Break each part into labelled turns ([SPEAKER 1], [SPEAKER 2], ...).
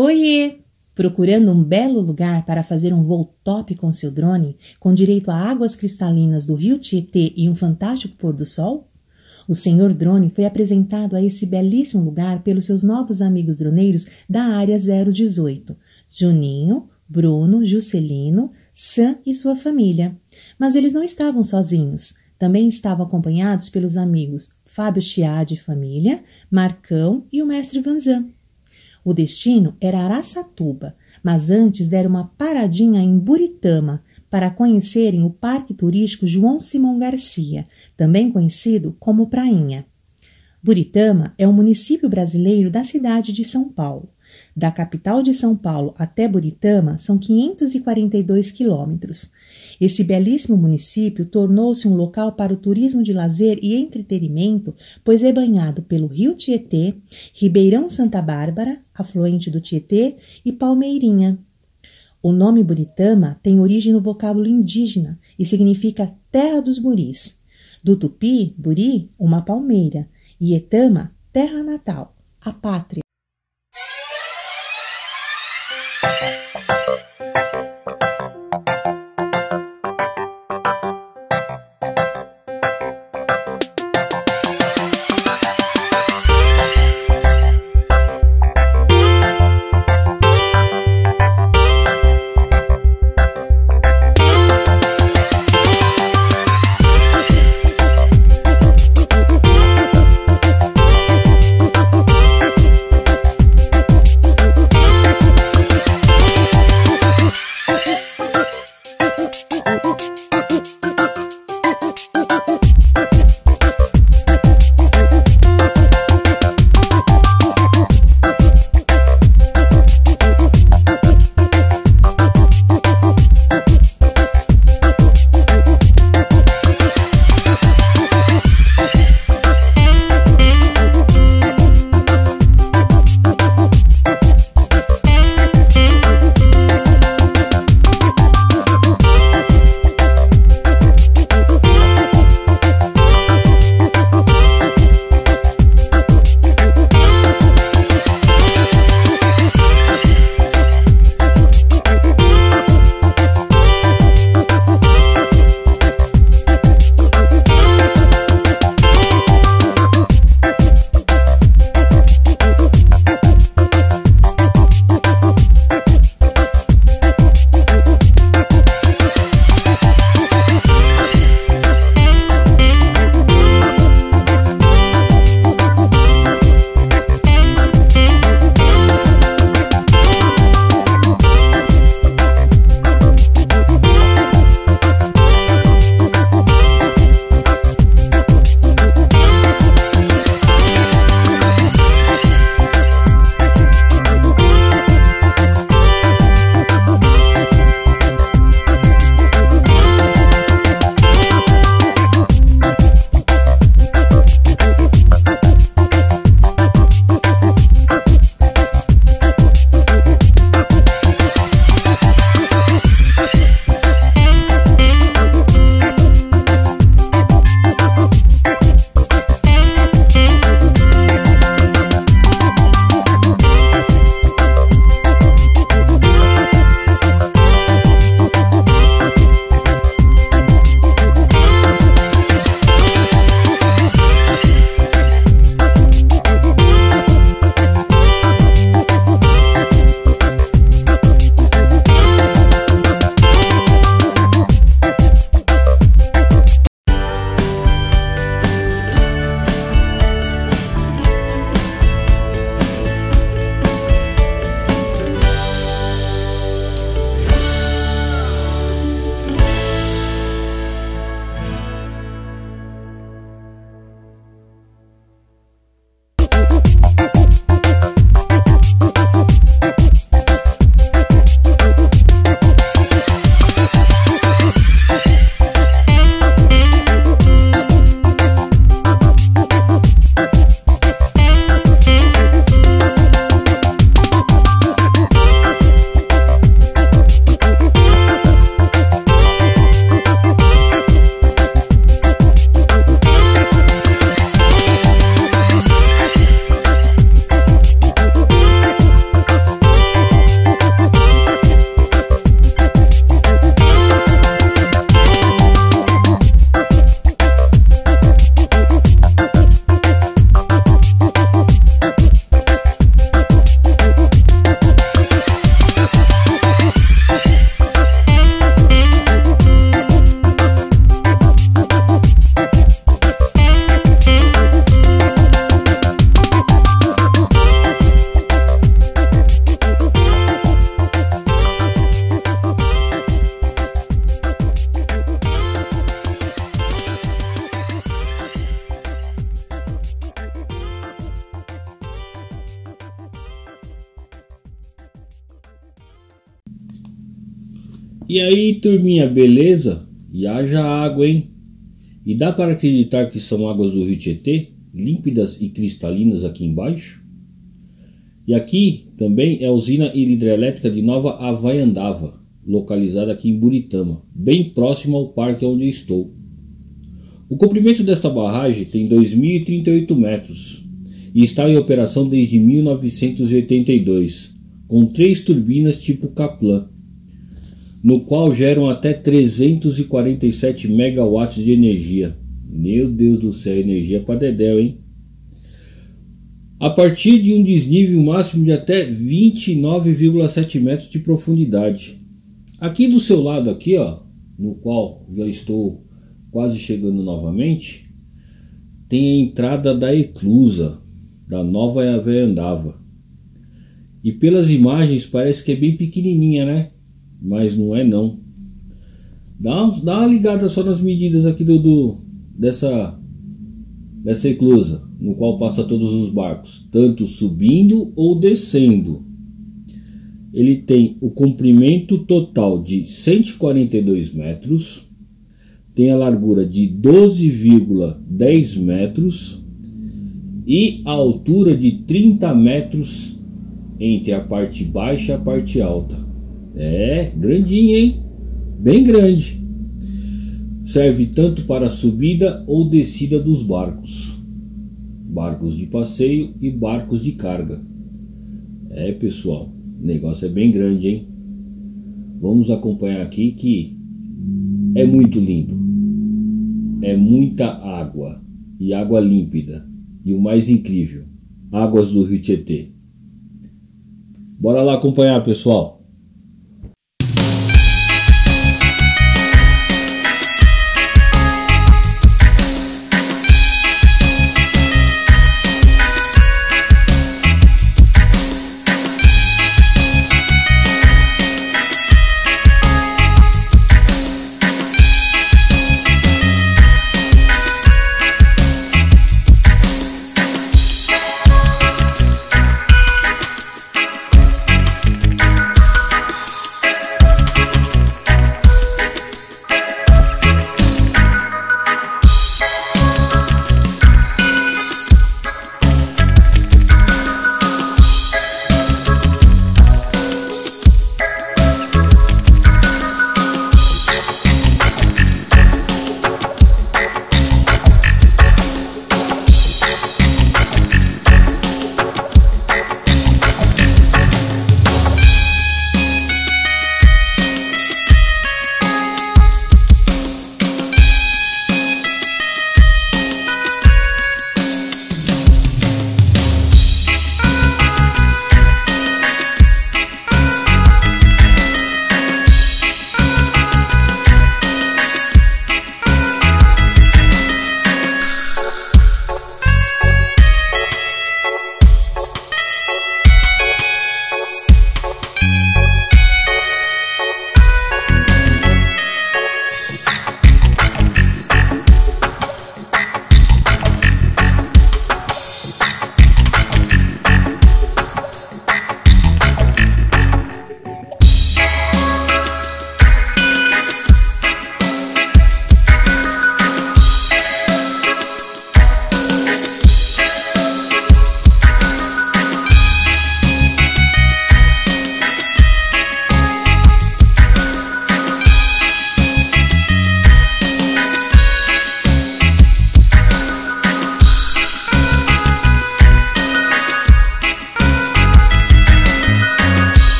[SPEAKER 1] Oiê! Procurando um belo lugar para fazer um voo top com seu drone, com direito a águas cristalinas do rio Tietê e um fantástico pôr do sol? O senhor drone foi apresentado a esse belíssimo lugar pelos seus novos amigos droneiros da área 018, Juninho, Bruno, Juscelino, Sam e sua família. Mas eles não estavam sozinhos. Também estavam acompanhados pelos amigos Fábio Chiade e família, Marcão e o mestre Vanzan. O destino era Araçatuba, mas antes deram uma paradinha em Buritama para conhecerem o Parque Turístico João Simão Garcia, também conhecido como Prainha. Buritama é um município brasileiro da cidade de São Paulo. Da capital de São Paulo até Buritama são 542 quilômetros. Esse belíssimo município tornou-se um local para o turismo de lazer e entretenimento, pois é banhado pelo Rio Tietê, Ribeirão Santa Bárbara, afluente do Tietê, e Palmeirinha. O nome Buritama tem origem no vocábulo indígena e significa terra dos buris. Do tupi, buri, uma palmeira, e etama, terra natal, a pátria.
[SPEAKER 2] E aí, turminha, beleza? E haja água, hein? E dá para acreditar que são águas do Rio Tietê, límpidas e cristalinas aqui embaixo? E aqui também é a usina hidrelétrica de Nova Havaiandava, localizada aqui em Buritama, bem próximo ao parque onde estou. O comprimento desta barragem tem 2.038 metros e está em operação desde 1982, com três turbinas tipo Kaplan no qual geram até 347 megawatts de energia. Meu Deus do céu, energia para dedéu, hein? A partir de um desnível máximo de até 29,7 metros de profundidade. Aqui do seu lado aqui, ó, no qual já estou quase chegando novamente, tem a entrada da eclusa da Nova Andava. E pelas imagens parece que é bem pequenininha, né? Mas não é não. Dá, dá uma ligada só nas medidas aqui do, do dessa dessa eclusa, no qual passa todos os barcos, tanto subindo ou descendo. Ele tem o comprimento total de 142 metros, tem a largura de 12,10 metros e a altura de 30 metros entre a parte baixa e a parte alta. É, grandinho, hein? Bem grande. Serve tanto para subida ou descida dos barcos, barcos de passeio e barcos de carga. É, pessoal, o negócio é bem grande, hein? Vamos acompanhar aqui que é muito lindo. É muita água e água límpida. E o mais incrível, águas do Rio Tietê. Bora lá acompanhar, pessoal.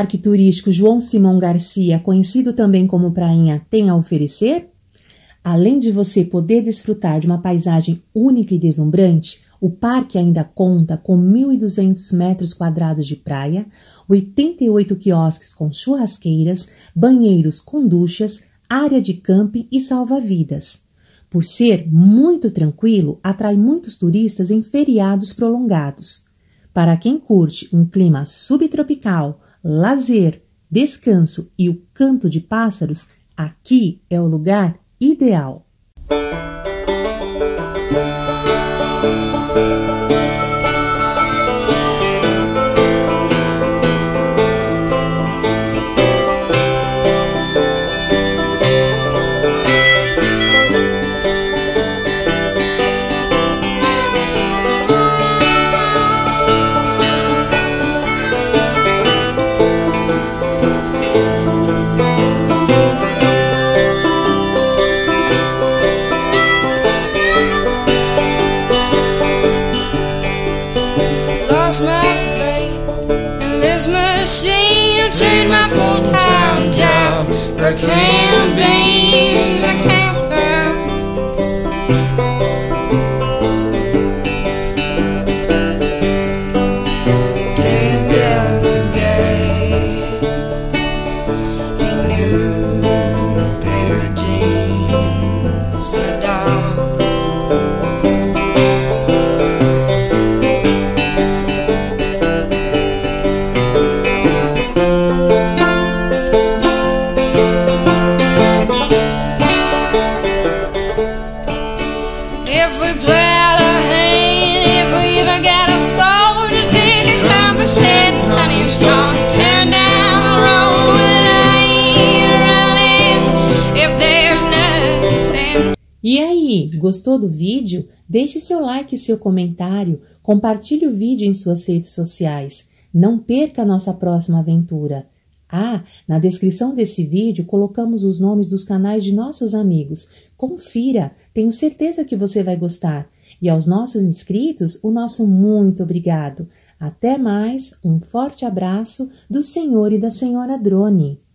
[SPEAKER 1] Parque Turístico João Simão Garcia, conhecido também como Prainha, tem a oferecer? Além de você poder desfrutar de uma paisagem única e deslumbrante, o parque ainda conta com 1.200 metros quadrados de praia, 88 quiosques com churrasqueiras, banheiros com duchas, área de camping e salva-vidas. Por ser muito tranquilo, atrai muitos turistas em feriados prolongados. Para quem curte um clima subtropical, lazer, descanso e o canto de pássaros, aqui é o lugar ideal.
[SPEAKER 3] Trade my full-time job. For a beans
[SPEAKER 1] Gostou do vídeo? Deixe seu like e seu comentário, compartilhe o vídeo em suas redes sociais. Não perca a nossa próxima aventura. Ah, na descrição desse vídeo colocamos os nomes dos canais de nossos amigos. Confira, tenho certeza que você vai gostar. E aos nossos inscritos, o nosso muito obrigado. Até mais, um forte abraço do senhor e da senhora Drone.